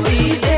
could?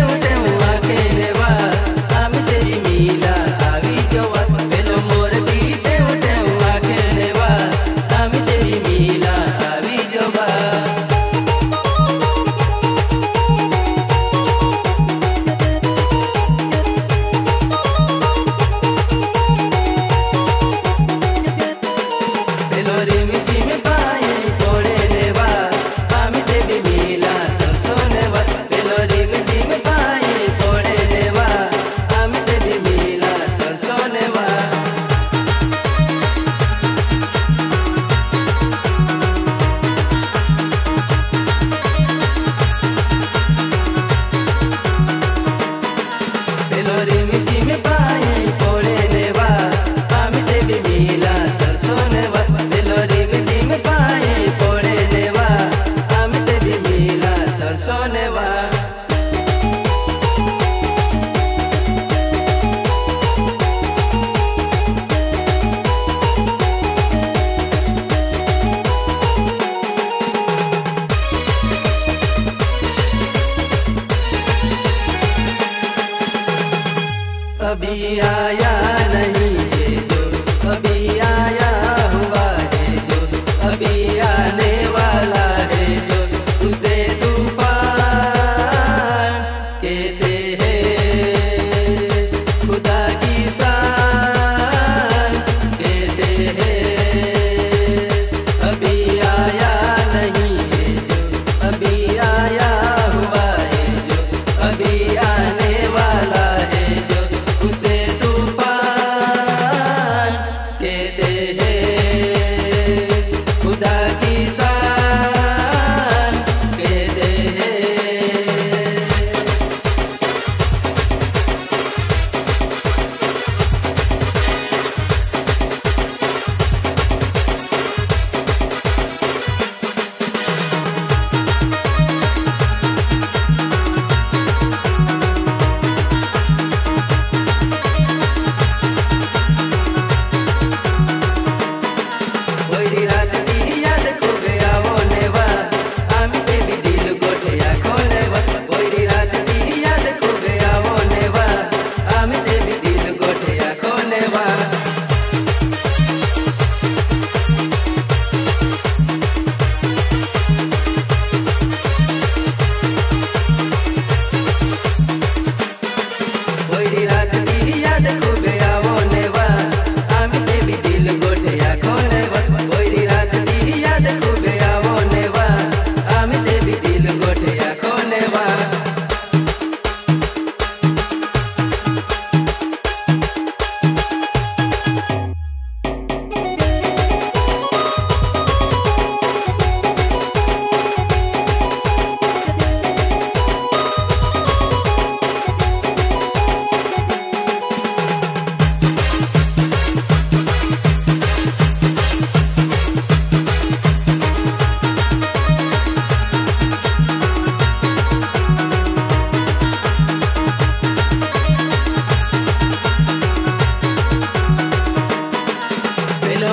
कभी आया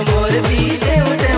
मोर भी उठे